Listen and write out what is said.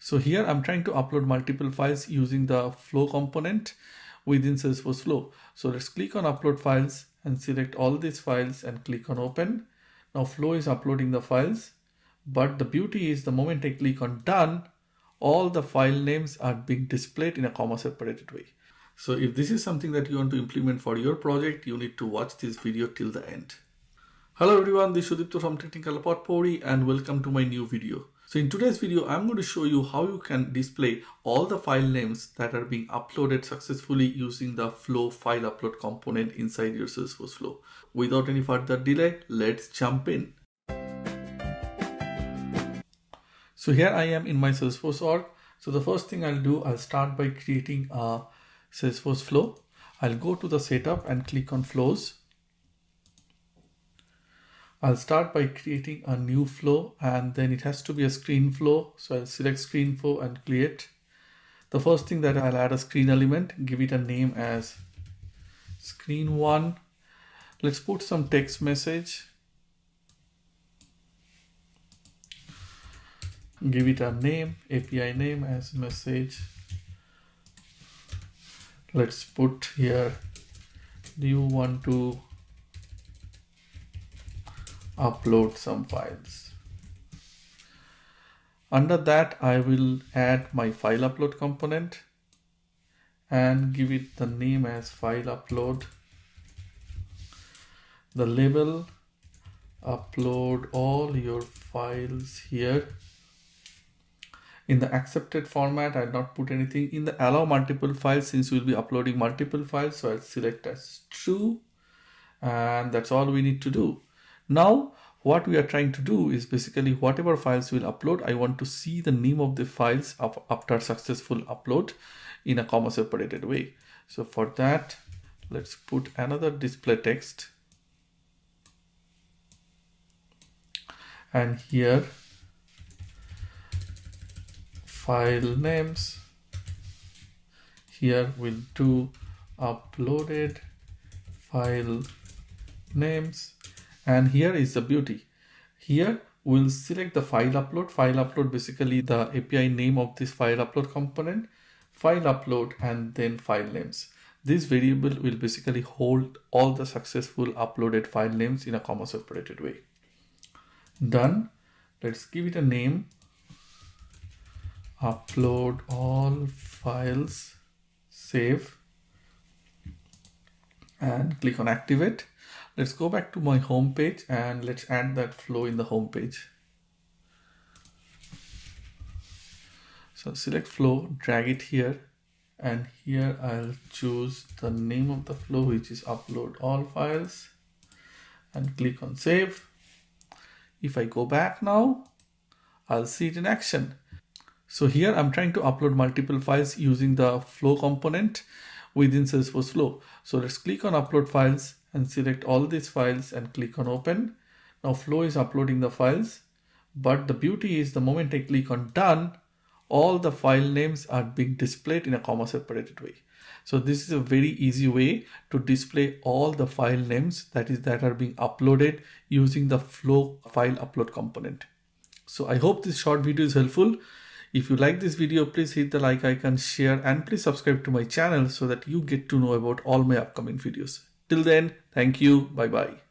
So here I'm trying to upload multiple files using the flow component within Salesforce Flow. So let's click on upload files and select all these files and click on open. Now Flow is uploading the files, but the beauty is the moment I click on done, all the file names are being displayed in a comma separated way. So if this is something that you want to implement for your project, you need to watch this video till the end. Hello everyone, this is Sudipta from Technical Potpourri and welcome to my new video. So in today's video, I'm going to show you how you can display all the file names that are being uploaded successfully using the Flow file upload component inside your Salesforce Flow. Without any further delay, let's jump in. So here I am in my Salesforce org. So the first thing I'll do, I'll start by creating a Salesforce flow. I'll go to the setup and click on flows. I'll start by creating a new flow and then it has to be a screen flow. So I'll select screen flow and create. The first thing that I'll add a screen element, give it a name as screen one. Let's put some text message. Give it a name, API name as message. Let's put here, do you want to upload some files. Under that, I will add my file upload component and give it the name as file upload. The label upload all your files here. In the accepted format, I'll not put anything. In the allow multiple files, since we'll be uploading multiple files, so I'll select as true. And that's all we need to do. Now, what we are trying to do is basically whatever files we'll upload, I want to see the name of the files after successful upload in a comma separated way. So for that, let's put another display text. And here, file names. Here we'll do uploaded file names and here is the beauty. Here we'll select the file upload. File upload basically the api name of this file upload component. File upload and then file names. This variable will basically hold all the successful uploaded file names in a comma separated way. Done. Let's give it a name. Upload all files. Save. And click on activate Let's go back to my home page and let's add that flow in the home page. So select flow, drag it here and here I'll choose the name of the flow which is upload all files and click on save. If I go back now, I'll see it in action. So here I'm trying to upload multiple files using the flow component within Salesforce Flow. So let's click on upload files and select all these files and click on open. Now Flow is uploading the files, but the beauty is the moment I click on done, all the file names are being displayed in a comma separated way. So this is a very easy way to display all the file names that is that are being uploaded using the flow file upload component. So I hope this short video is helpful. If you like this video, please hit the like icon, share and please subscribe to my channel so that you get to know about all my upcoming videos. Till then, thank you. Bye bye.